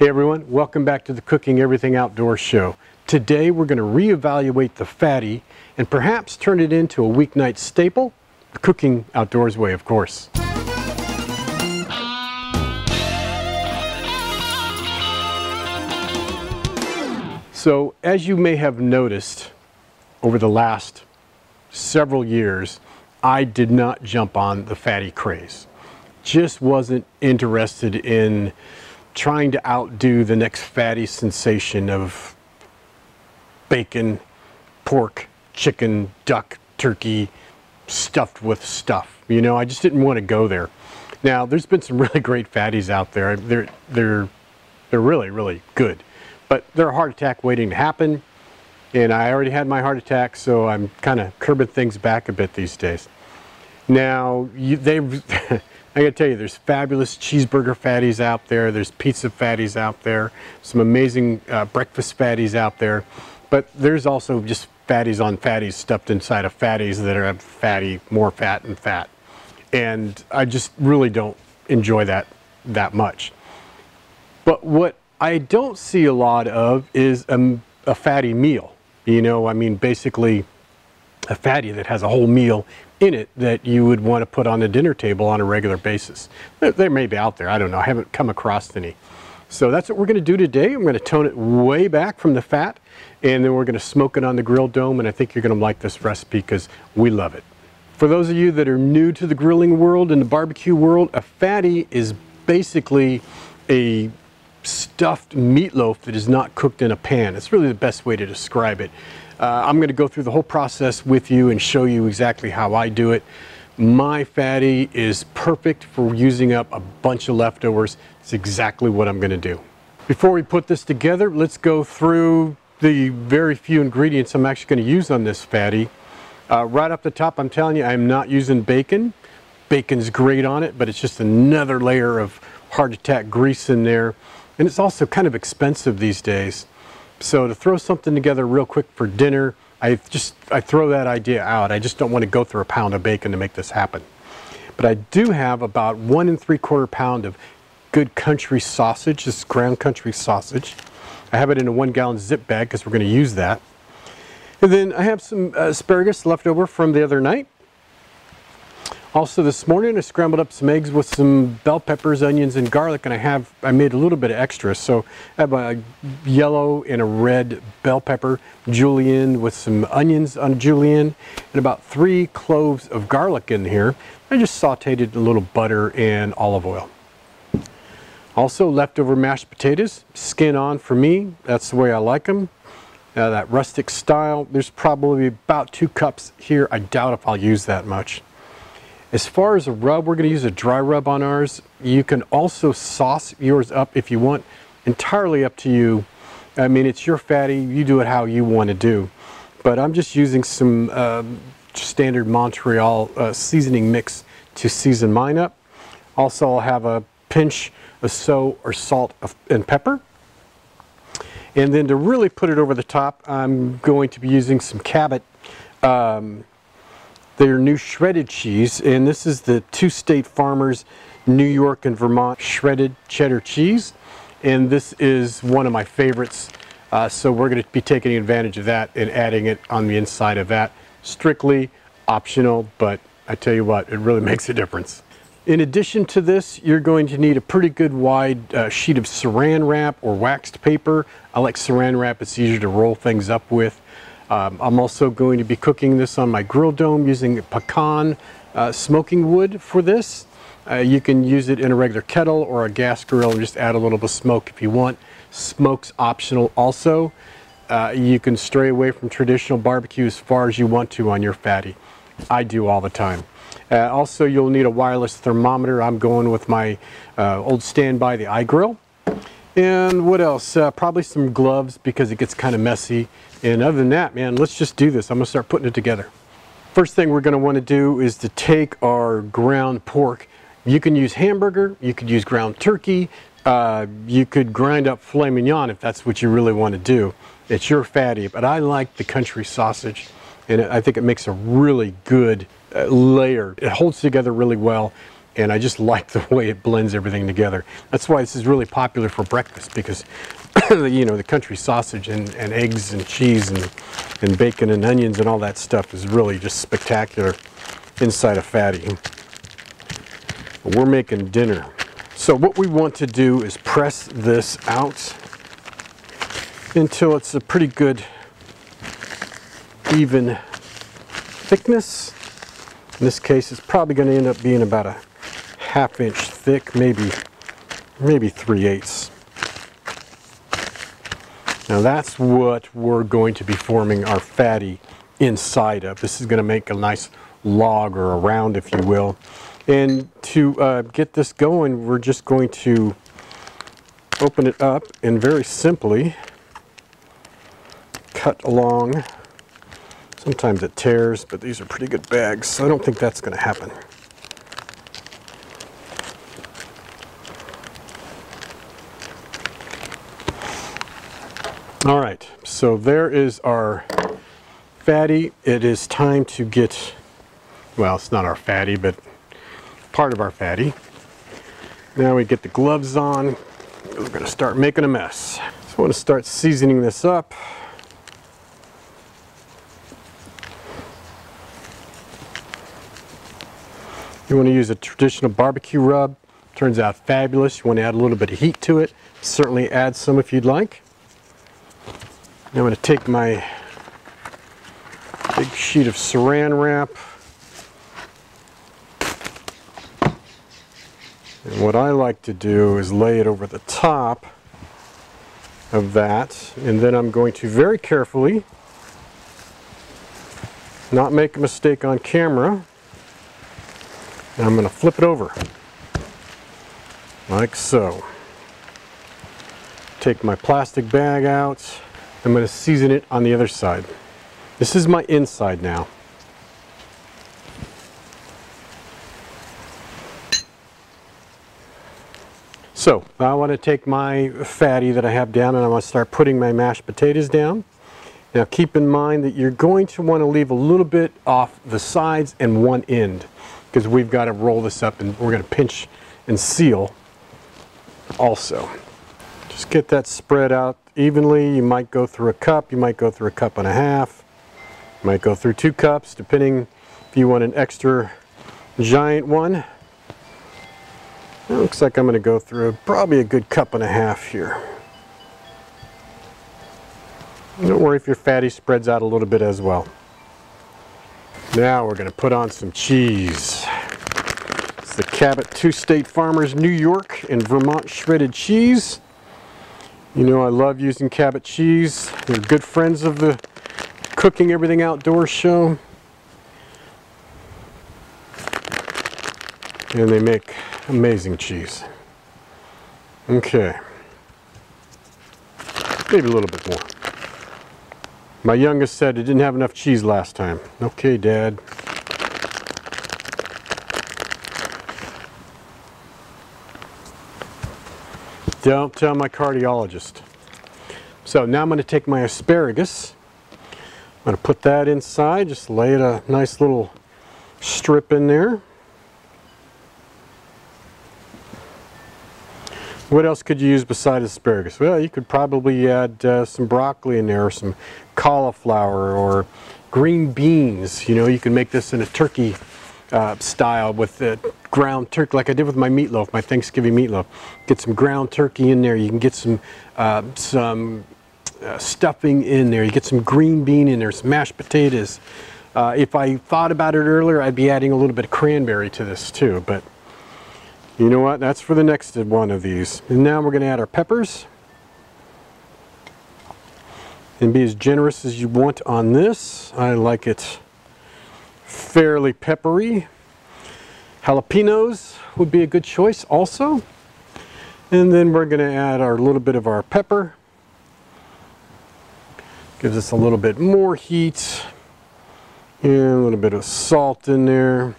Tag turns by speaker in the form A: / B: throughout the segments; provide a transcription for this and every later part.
A: Hey everyone, welcome back to the Cooking Everything Outdoors show. Today we're going to reevaluate the fatty and perhaps turn it into a weeknight staple, the cooking outdoors way of course. So as you may have noticed over the last several years, I did not jump on the fatty craze. Just wasn't interested in trying to outdo the next fatty sensation of bacon, pork, chicken, duck, turkey, stuffed with stuff. You know, I just didn't want to go there. Now, there's been some really great fatties out there. They're, they're, they're really, really good. But they're a heart attack waiting to happen. And I already had my heart attack, so I'm kind of curbing things back a bit these days. Now, you, they, I gotta tell you, there's fabulous cheeseburger fatties out there. There's pizza fatties out there. Some amazing uh, breakfast fatties out there. But there's also just fatties on fatties stuffed inside of fatties that are fatty, more fat and fat. And I just really don't enjoy that that much. But what I don't see a lot of is a, a fatty meal. You know, I mean, basically a fatty that has a whole meal in it that you would want to put on the dinner table on a regular basis. There may be out there. I don't know. I haven't come across any. So that's what we're going to do today. I'm going to tone it way back from the fat and then we're going to smoke it on the grill dome and I think you're going to like this recipe because we love it. For those of you that are new to the grilling world and the barbecue world, a fatty is basically a stuffed meatloaf that is not cooked in a pan. It's really the best way to describe it. Uh, I'm going to go through the whole process with you and show you exactly how I do it. My fatty is perfect for using up a bunch of leftovers. It's exactly what I'm going to do. Before we put this together, let's go through the very few ingredients I'm actually going to use on this fatty. Uh, right up the top, I'm telling you, I'm not using bacon. Bacon's great on it, but it's just another layer of heart attack grease in there. And it's also kind of expensive these days. So to throw something together real quick for dinner, I just I throw that idea out. I just don't want to go through a pound of bacon to make this happen. But I do have about one and three quarter pound of good country sausage, this ground country sausage. I have it in a one gallon zip bag because we're going to use that. And then I have some uh, asparagus left over from the other night. Also this morning I scrambled up some eggs with some bell peppers, onions, and garlic, and I have I made a little bit of extra. So I have a yellow and a red bell pepper julienne with some onions on julienne, and about three cloves of garlic in here. I just sauteed a little butter and olive oil. Also leftover mashed potatoes, skin on for me. That's the way I like them. Uh, that rustic style. There's probably about two cups here. I doubt if I'll use that much. As far as a rub, we're going to use a dry rub on ours. You can also sauce yours up if you want. Entirely up to you. I mean, it's your fatty. You do it how you want to do. But I'm just using some uh, standard Montreal uh, seasoning mix to season mine up. Also, I'll have a pinch of so or salt and pepper. And then to really put it over the top, I'm going to be using some Cabot um, their new shredded cheese, and this is the Two State Farmers New York and Vermont shredded cheddar cheese, and this is one of my favorites. Uh, so we're going to be taking advantage of that and adding it on the inside of that. Strictly optional, but I tell you what, it really makes a difference. In addition to this, you're going to need a pretty good wide uh, sheet of saran wrap or waxed paper. I like saran wrap, it's easier to roll things up with. Um, I'm also going to be cooking this on my grill dome using pecan uh, smoking wood for this. Uh, you can use it in a regular kettle or a gas grill and just add a little bit of smoke if you want. Smoke's optional also. Uh, you can stray away from traditional barbecue as far as you want to on your fatty. I do all the time. Uh, also, you'll need a wireless thermometer. I'm going with my uh, old standby, the iGrill. And what else? Uh, probably some gloves because it gets kind of messy. And other than that, man, let's just do this. I'm to start putting it together. First thing we're want to do is to take our ground pork. You can use hamburger, you could use ground turkey, uh, you could grind up filet mignon if that's what you really want to do. It's your fatty, but I like the country sausage and I think it makes a really good uh, layer. It holds together really well and I just like the way it blends everything together. That's why this is really popular for breakfast because you know the country sausage and, and eggs and cheese and, and bacon and onions and all that stuff is really just spectacular inside a fatty. We're making dinner. So what we want to do is press this out until it's a pretty good even thickness. In this case, it's probably going to end up being about a half inch thick, maybe, maybe 3 eighths. Now that's what we're going to be forming our fatty inside of. This is going to make a nice log or a round, if you will. And to uh, get this going, we're just going to open it up and very simply cut along. Sometimes it tears, but these are pretty good bags, so I don't think that's going to happen. All right, so there is our fatty. It is time to get, well, it's not our fatty, but part of our fatty. Now we get the gloves on. We're going to start making a mess. So I want to start seasoning this up. You want to use a traditional barbecue rub. Turns out fabulous. You want to add a little bit of heat to it. Certainly add some if you'd like. Now I'm going to take my big sheet of saran wrap And what I like to do is lay it over the top of that and then I'm going to very carefully not make a mistake on camera and I'm going to flip it over like so. Take my plastic bag out. I'm going to season it on the other side. This is my inside now. So I want to take my fatty that I have down and I want to start putting my mashed potatoes down. Now keep in mind that you're going to want to leave a little bit off the sides and one end because we've got to roll this up and we're going to pinch and seal also. Just get that spread out evenly. You might go through a cup, you might go through a cup and a half, you might go through two cups depending if you want an extra giant one. It looks like I'm going to go through probably a good cup and a half here. Don't worry if your fatty spreads out a little bit as well. Now we're going to put on some cheese. It's the Cabot Two State Farmers New York and Vermont shredded cheese. You know I love using Cabot cheese. They're good friends of the Cooking Everything Outdoors show. And they make Amazing cheese. Okay. Maybe a little bit more. My youngest said it didn't have enough cheese last time. Okay, Dad. Don't tell my cardiologist. So now I'm going to take my asparagus. I'm going to put that inside, just lay it a nice little strip in there. What else could you use besides asparagus? Well, you could probably add uh, some broccoli in there or some cauliflower or green beans. You know, you can make this in a turkey uh, style with the ground turkey, like I did with my meatloaf, my Thanksgiving meatloaf. Get some ground turkey in there. You can get some uh, some uh, stuffing in there. You get some green bean in there, some mashed potatoes. Uh, if I thought about it earlier, I'd be adding a little bit of cranberry to this too, but you know what? That's for the next one of these. And now we're going to add our peppers. And be as generous as you want on this. I like it fairly peppery. Jalapenos would be a good choice also. And then we're going to add our little bit of our pepper. Gives us a little bit more heat. And a little bit of salt in there.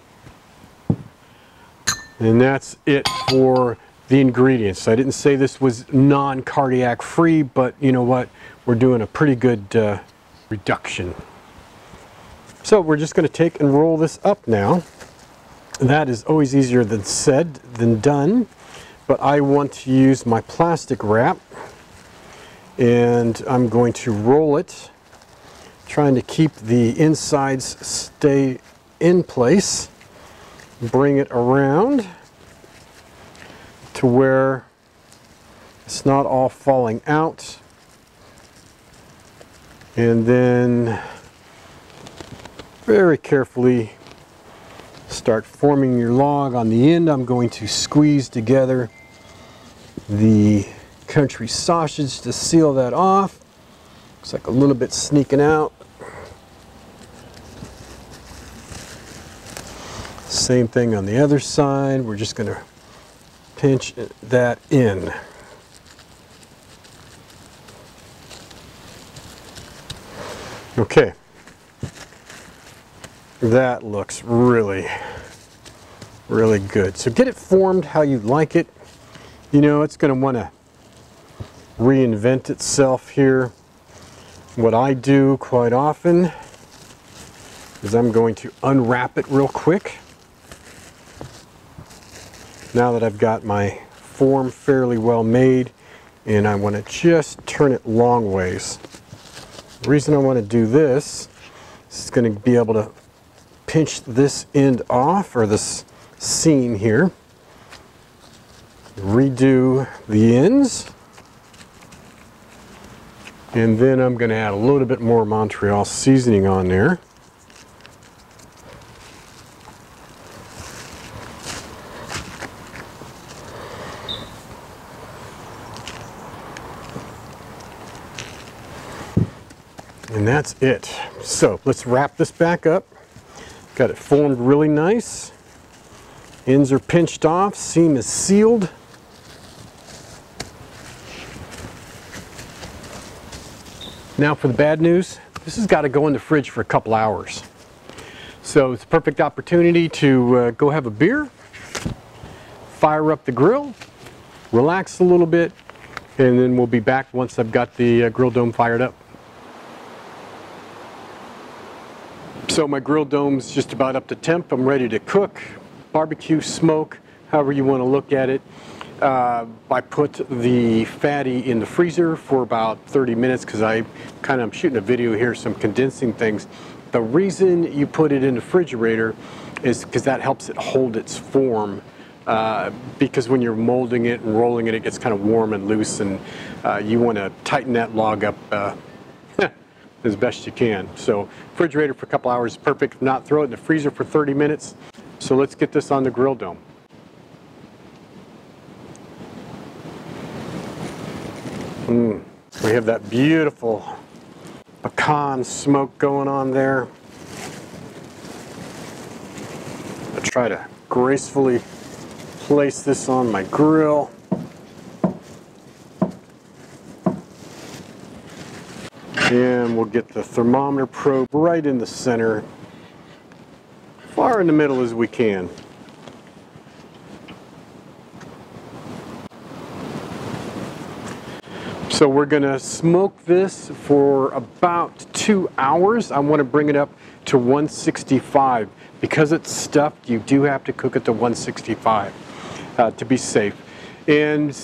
A: And that's it for the ingredients. I didn't say this was non-cardiac free, but you know what? We're doing a pretty good uh, reduction. So we're just going to take and roll this up now. That is always easier than said than done, but I want to use my plastic wrap and I'm going to roll it, trying to keep the insides stay in place. Bring it around to where it's not all falling out. And then very carefully start forming your log. On the end I'm going to squeeze together the country sausage to seal that off. Looks like a little bit sneaking out. Same thing on the other side. We're just going to pinch that in. Okay. That looks really, really good. So get it formed how you like it. You know, it's going to want to reinvent itself here. What I do quite often is I'm going to unwrap it real quick. Now that I've got my form fairly well made and I want to just turn it long ways. The reason I want to do this is going to be able to pinch this end off or this seam here redo the ends and then I'm going to add a little bit more Montreal seasoning on there. And that's it. So let's wrap this back up. Got it formed really nice. Ends are pinched off, seam is sealed. Now for the bad news, this has got to go in the fridge for a couple hours. So it's a perfect opportunity to uh, go have a beer, fire up the grill, relax a little bit, and then we'll be back once I've got the uh, grill dome fired up. So my grill dome's just about up to temp. I'm ready to cook, barbecue, smoke, however you want to look at it. Uh, I put the fatty in the freezer for about 30 minutes because I kind of am shooting a video here, some condensing things. The reason you put it in the refrigerator is because that helps it hold its form. Uh, because when you're molding it and rolling it, it gets kind of warm and loose, and uh, you want to tighten that log up uh, as best you can. So, refrigerator for a couple hours is perfect. If not, throw it in the freezer for 30 minutes. So, let's get this on the grill dome. Mm. We have that beautiful pecan smoke going on there. I try to gracefully place this on my grill. We'll get the thermometer probe right in the center, far in the middle as we can. So we're going to smoke this for about two hours. I want to bring it up to 165. Because it's stuffed, you do have to cook it to 165 uh, to be safe. And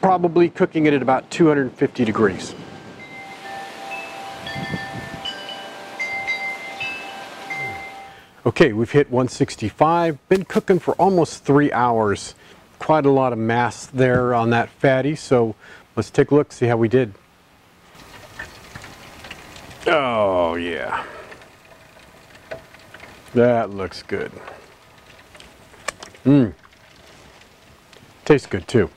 A: probably cooking it at about 250 degrees. Okay, we've hit 165. Been cooking for almost three hours quite a lot of mass there on that fatty, so let's take a look, see how we did. Oh yeah. That looks good. Mmm. Tastes good too.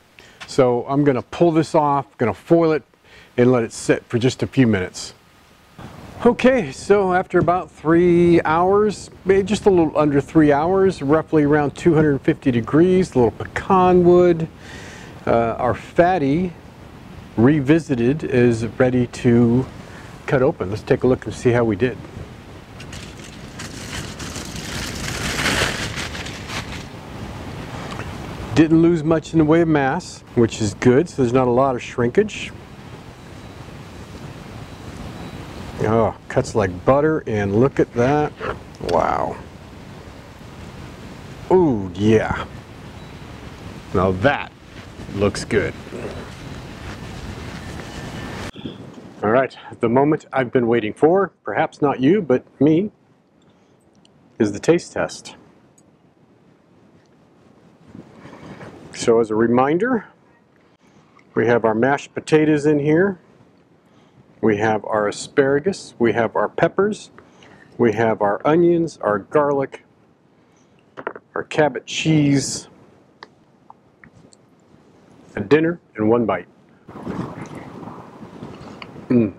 A: So I'm gonna pull this off, gonna foil it, and let it sit for just a few minutes. Okay, so after about three hours, maybe just a little under three hours, roughly around 250 degrees, a little pecan wood, uh, our fatty revisited is ready to cut open. Let's take a look and see how we did. Didn't lose much in the way of mass, which is good, so there's not a lot of shrinkage. Oh, cuts like butter, and look at that. Wow. Ooh, yeah. Now that looks good. All right, the moment I've been waiting for, perhaps not you, but me, is the taste test. So as a reminder, we have our mashed potatoes in here. We have our asparagus. We have our peppers. We have our onions, our garlic, our Cabot cheese, a dinner, in one bite. Mm.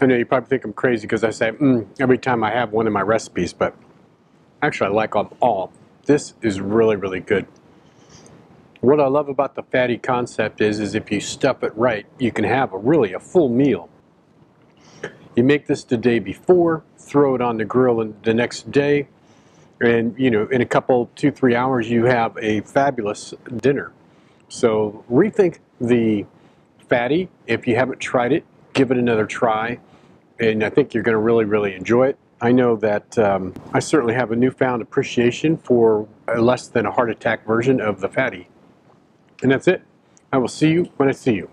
A: I know you probably think I'm crazy because I say mm, every time I have one of my recipes, but actually I like them all. This is really, really good. What I love about the fatty concept is, is if you stuff it right, you can have a really a full meal. You make this the day before, throw it on the grill and the next day, and you know, in a couple, two, three hours, you have a fabulous dinner. So rethink the fatty. If you haven't tried it, give it another try, and I think you're going to really, really enjoy it. I know that um, I certainly have a newfound appreciation for a less than a heart attack version of the fatty. And that's it. I will see you when I see you.